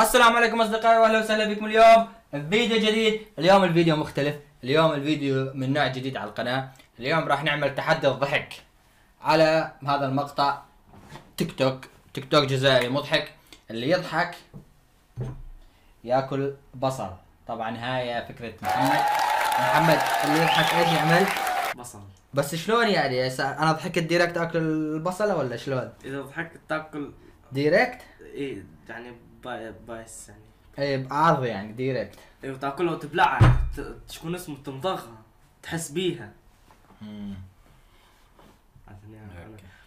السلام عليكم أصدقائي واهلا وسهلا بكم اليوم. فيديو جديد. اليوم الفيديو مختلف. اليوم الفيديو من نوع جديد على القناة. اليوم راح نعمل تحدي الضحك على هذا المقطع. تيك توك. تيك توك جزائري مضحك. اللي يضحك ياكل بصل. طبعا هاي فكرة محمد. محمد اللي يضحك إيش يعمل؟ بصل. بس شلون يعني؟ أنا ضحكت direct آكل البصلة ولا شلون؟ إذا ضحكت تاكل direct إيه يعني by بايس يعني. اي بعرض يعني direct أيوه تاكلها وتبلعها. ت- شكون اسمه تمضغها تحس بيها.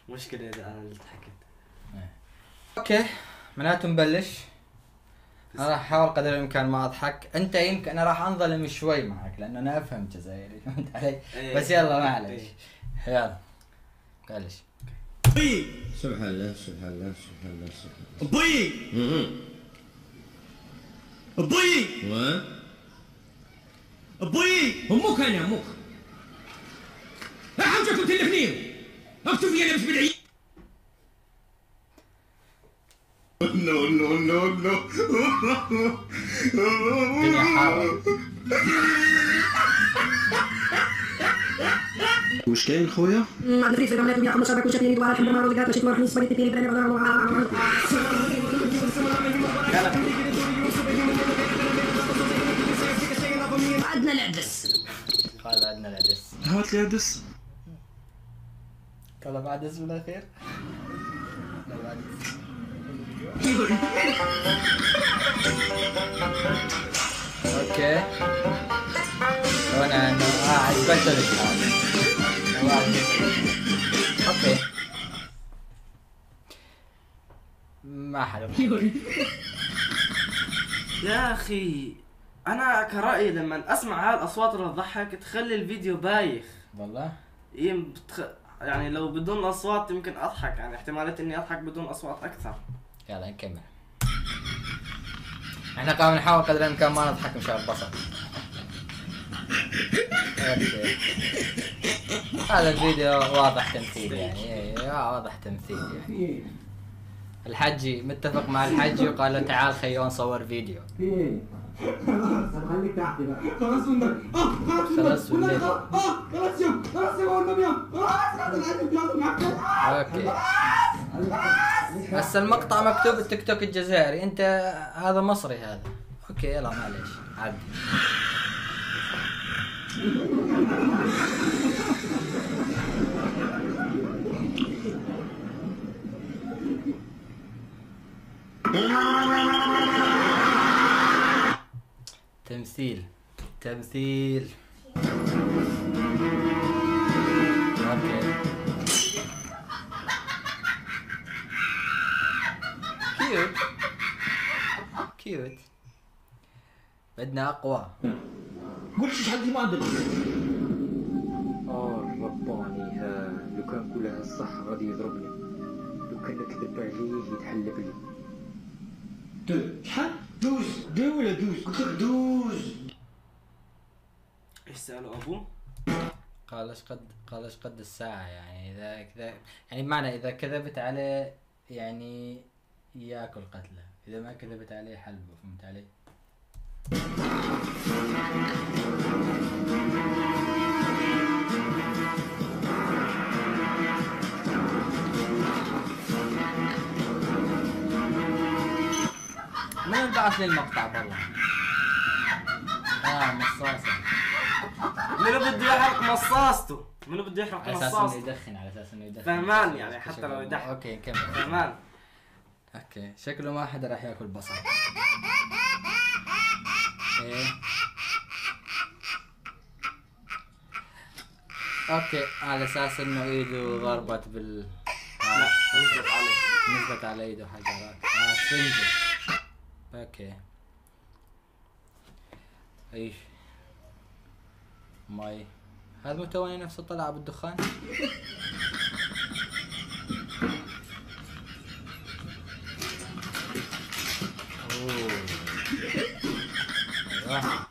مشكلة إذا أنا اللي ضحكت. okay معناته نبلش. أنا راح أحاول قدر الإمكان ما أضحك. أنت يمكن أنا راح أنظلم شوي معك لأنه أنا افهم جزائري فهمت علي. إيه. بس يلا معلش. إيه. يلا. بلش. سبحان الله سبحان الله سبحان الله سبحان الله. بوي و؟ بوي أمك أنا أمك حاجة كنت الاثنين اكتب لي أنا بالعيد. نو نو نو نو الدنيا حارة. وش كاين خويا؟ مع الفريق في العمليات 115 كل شيء يدوار الحمد لله وشيت عندنا العدس قال عندنا العدس هات لي عدس بالاخير لا بعدس. okay وأنا انه آه عجبته الكلام okay. ما حلو. يا أخي أنا كرأيي لما أسمع هاي الأصوات اللي تضحك تخلي الفيديو بايخ. والله؟ يم بتخ... يعني لو بدون أصوات يمكن أضحك يعني احتمالية إني أضحك بدون أصوات أكثر. يلا نكمل. إحنا قاعدين نحاول قدر الإمكان ما نضحك مشان أوكي. هذا الفيديو واضح تمثيل يعني. إيه، واضح تمثيل يعني. الحجي متفق مع الحجي وقال له تعال خيون صور فيديو. خليك تحتي بقى خلاص والنبي آه خلاص خلاص والنبي. آه خلاص يوم خلاص يوم والنبي يوم خلاص خلاص العيد يلا معك okay. بس المقطع مكتوب التيك توك الجزائري. انت هذا مصري هذا. okay يلا معليش. عدي تمثيل. تمثيل. أوكي. كيوت كيوت بدنا أقوى. قول شحال ديما عندك آه الرباني ها لو كان نقولها الصح غادي يضربني. لو كان نكذب عليه يتحلب لي. دو شحال؟ دوز. دو ولا دوز؟ قلت لك دوز. إيش سالوا ابوه؟ قال إيش قد قال إيش قد الساعة يعني إذا كذا يعني بمعنى إذا كذبت عليه يعني ياكل قتله. إذا ما كذبت عليه حلبه فهمت علي؟ لي المقطع بالله؟ آه مصاصة. منو بده يحرق مصاصته؟ منو بده يحرق على أساس إنه مصاصته؟ يدخن على أساس إنه يدخن. فهمان يعني حتى لو يدخن. okay نكمل كمان okay. شكله ما حدا راح ياكل بصل. إيه. okay على أساس إنه إيده ضربت بال لا نزلت عليه. نزلت على إيده حجرات آه سنجة أوكي إيش ماي هذا متوني نفسه طلع بالدخان؟ أوه. أيوه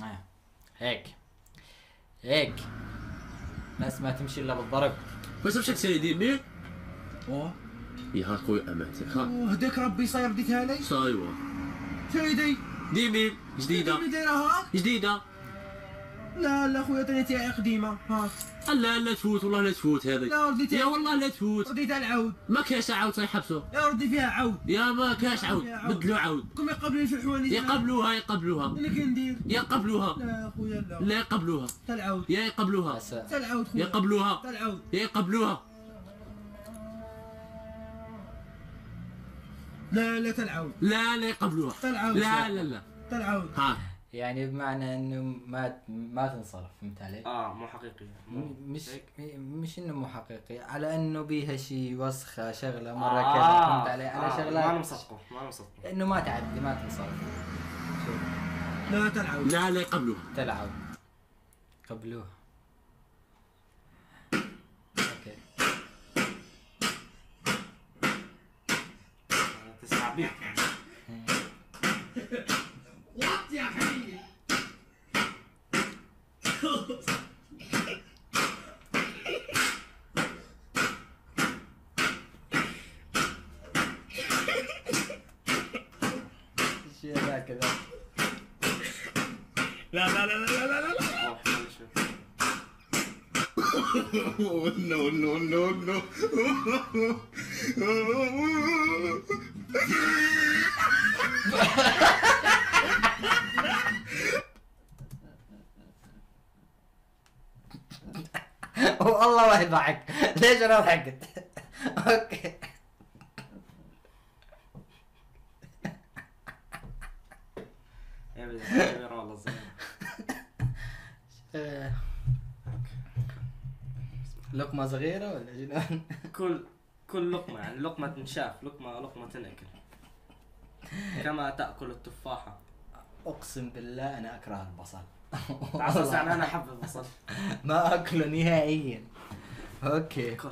آه. هيك. هيك. ناس ما تمشي إلا بالضرب. بس مشيت سيدي مي يا خويا أمانتك. ها. هداك ربي صاير ديتها لي صايوه سيدي ديميل جديدة دايرها جديدة لا لا خويا تاني تاعي قديمه ها لا لا تفوت والله لا تفوت هذه لا ردي يا والله لا تفوت رديتها العود ما كاش عاود تيحبسوا يا ردي فيها عود يا ما كاش عاود. بدلوا عاود كم يقبلوني في الحوانيت يقبلوها يقبلوها أنا كندير يقبلوها لا خويا لا لا يقبلوها تا العود يا يقبلوها بس تا العود خويا يقبلوها تا العود يا يقبلوها لا لا تا العود لا لا يقبلوها تلعب. لا لا لا. تا العود ها. يعني بمعنى إنه ما ما تنصرف فهمت علي؟ آه مو حقيقي. مش؟ مش إنه مو حقيقي على إنه بيها شي وسخة شغلة مرة آه. كذا فهمت علي؟ على آه، ما أنا شغلات مصدقه ما مصدقه. إنه ما تعدي ما تنصرف. شوف لا العود لا لا يقبلوها تلعب قبلوها أوكي آه، تسمع بيت شيء ذا كذا لا لا لا لا لا لا روح معلش. Oh, no, no, no, no. والله واحد ضحك ليش أنا ضحكت أوكي. لقمة صغيرة ولا جنون؟ كل كل لقمة يعني لقمة تنشاف لقمة لقمة تنأكل. كما تأكل التفاحة. أقسم بالله أنا أكره البصل. أساس يعني أنا أحب البصل. ما أكله نهائيا. أوكي. كل.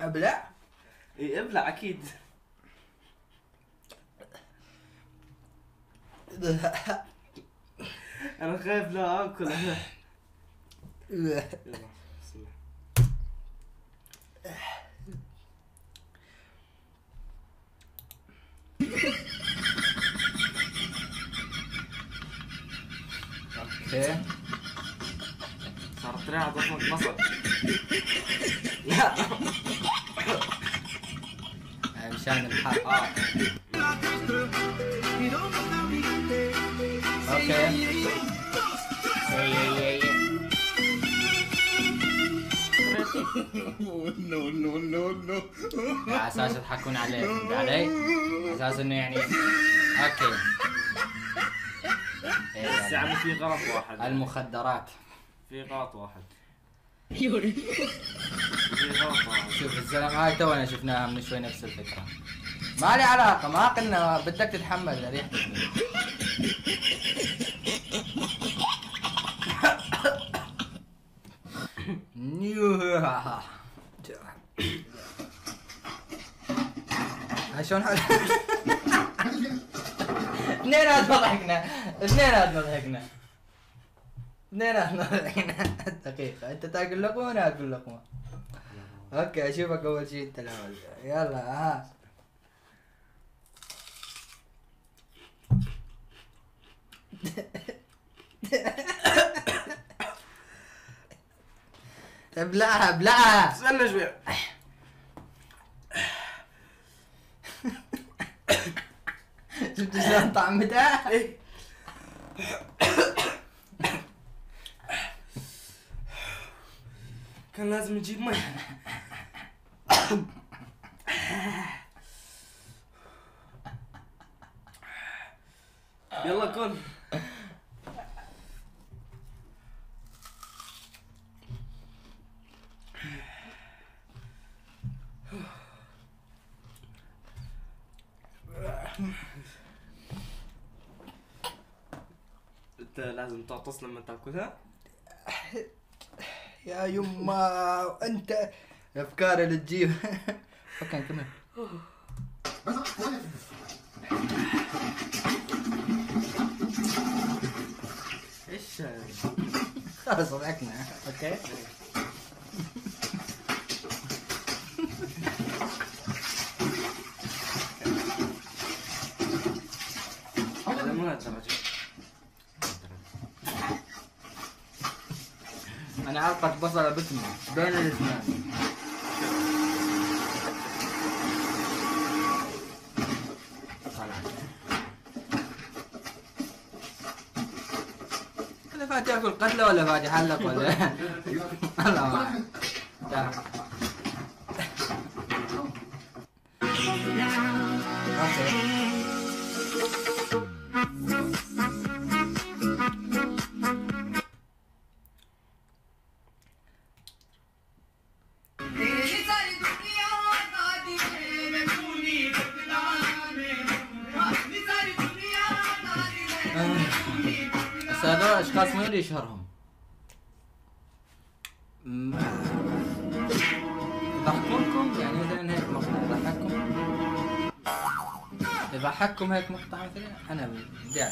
أبلع. ابلع أكيد. أنا خايف لا آكل. أنا يلا بسم الله أوكي. صارت ريحة ضخمة بصل لا. مشان الحق. آه. okay. no, no, no, no. على أساس يضحكون عليه فهمت علي؟ على أساس إنه يعني okay. يعني في غلط واحد. المخدرات. في غلط واحد. واحد شوف الزلمة هاي تونا شفناها من شوي نفس الفكرة. ما لي علاقة ما قلنا بدك تتحمل ريحتك. هاي شلون حل- اثنينات ضحكنا. اثنينات ضحكنا. اثنينات ضحكنا دقيقة. أنت تاكل لقمة وأنا آكل لقمة. أوكي أشوفك أول شيء أنت الأول. يلا ها ابلعها ابلعها استنى شوي شفت شلون طعمتها؟ إيه كان لازم نجيب مي يلا كل. انت لازم تعطس لما تاكلها. يا يما أنت أفكار اللي تجيب. okay كمل. إيش؟ خلاص ضحكنا okay. علقة بصلة باسمي بين الاسنان أنا فاتح اكل قتلة ولا فاتح حلق ولا؟ الله ما أعرف. أشخاص من اللي يشهرهم. يضحكونكم يعني مثلا هيك مقطع يضحككم يضحككم هيك مقطع مثلا أنا بدي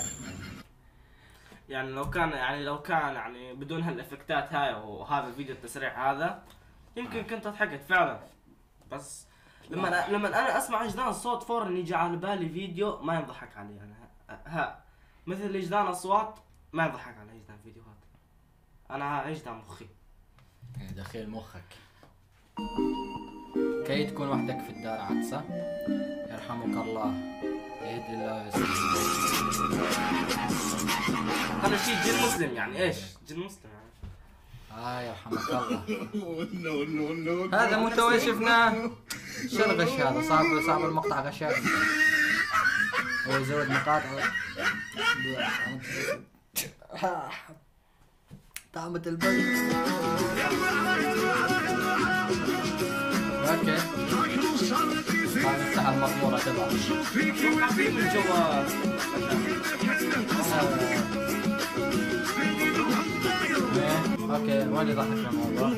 يعني لو كان يعني لو كان يعني بدون هالإفكتات هاي وهذا الفيديو التسريع هذا يمكن كنت ضحكت فعلا. بس لما أنا لما أنا أسمع اجدان الصوت فورا يجي على بالي فيديو ما ينضحك علي أنا. ها. مثل اجدان أصوات ما يضحك علي اجدان فيديوهات. أنا ها اجدان مخي دخيل مخك. كي تكون وحدك في الدار عطسة يرحمك الله. يهدي الله ويسلمك هذا شيء جن مسلم يعني إيش؟ جن مسلم يعني. آه يرحمك الله. هذا مو تو شفناه؟ شو الغش هذا؟ صعب صعب المقطع غشاش هو يزود مقاطع طعمة البيض okay. في من جوا okay ضحك الموضوع.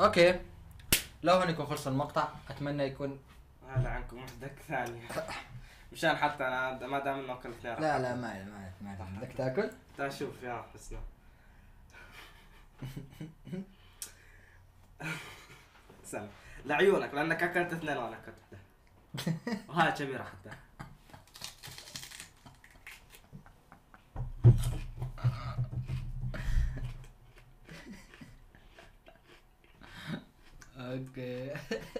أوكي لو هون يكون خلص المقطع أتمنى يكون هذا عنكم وحدك ثانية. مشان حتى أنا ما دام إنه اكلت اثنين لا لا ما ما ما بدك تاكل؟ تعال شوف يا حسنا سلام. لعيونك لأنك أكلت اثنين وأنا أكلت واحدة وهاي كبيرة حتى. okay.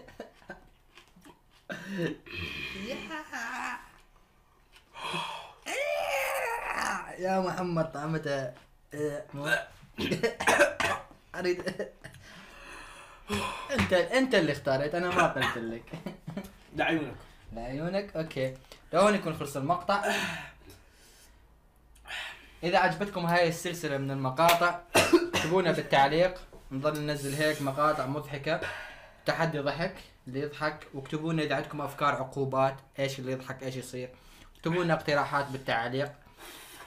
يا محمد طعمته أريد. أنت أنت اللي اختاريت أنا ما قلت لك. لعيونك. لعيونك؟ okay. لو يكون خلص المقطع. إذا عجبتكم هاي السلسلة من المقاطع اكتبونا بالتعليق. نضل ننزل هيك مقاطع مضحكة. تحدي ضحك. اللي يضحك واكتبوا لنا إذا عندكم أفكار عقوبات إيش اللي يضحك إيش يصير. اكتبوا لنا اقتراحات بالتعليق.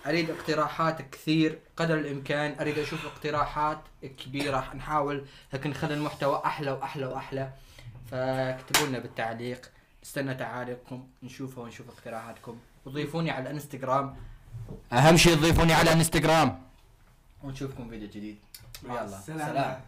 أريد اقتراحات كثير قدر الإمكان. أريد أشوف اقتراحات كبيرة. نحاول هيك نخلي المحتوى أحلى وأحلى وأحلى. فاكتبوا لنا بالتعليق. نستنى تعاليقكم. نشوفها ونشوف اقتراحاتكم. وضيفوني على الإنستغرام. أهم شيء تضيفوني على الإنستغرام. ونشوفكم فيديو جديد. مع يلا السلامة. سلام.